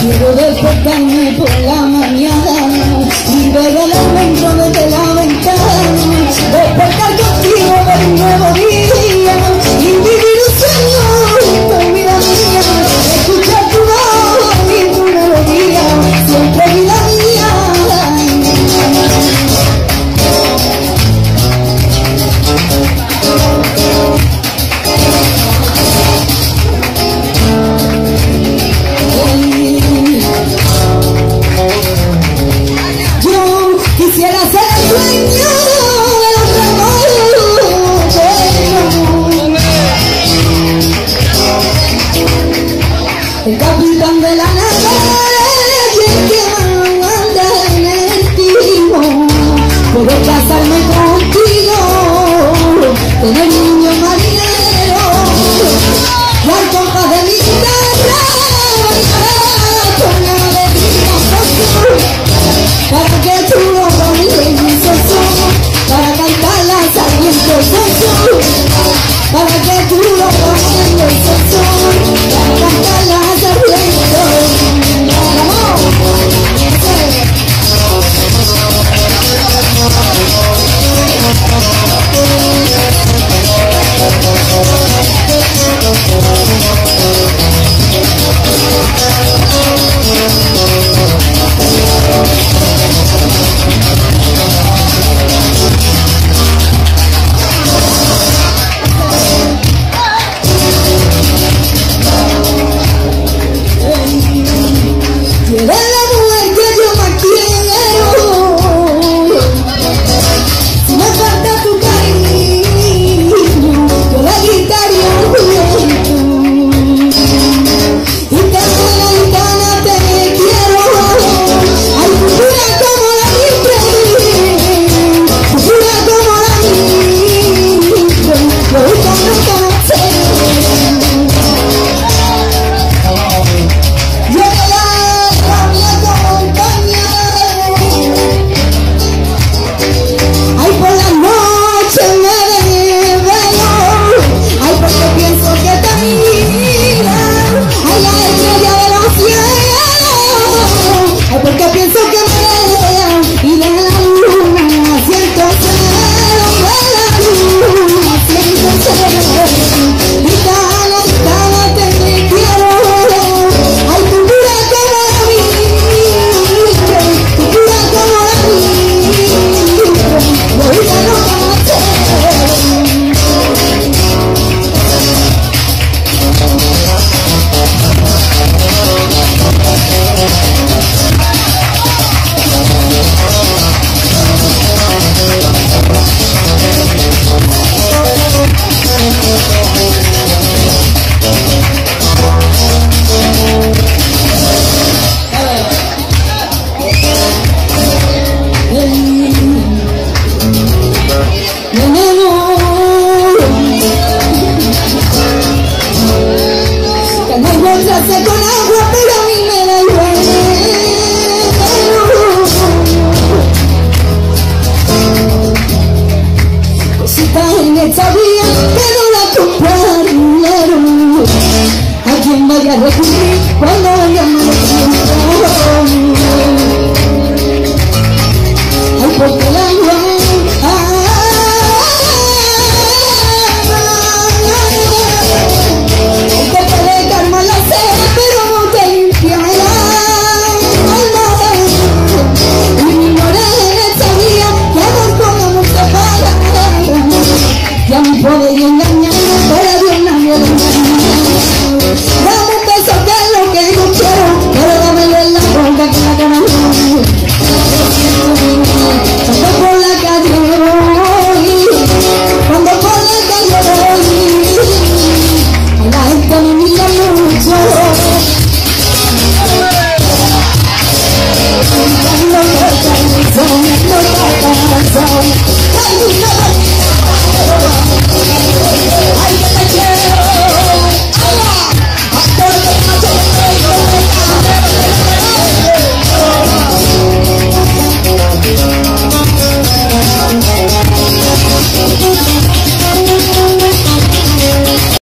Quiero despertarme por la mañana. Y la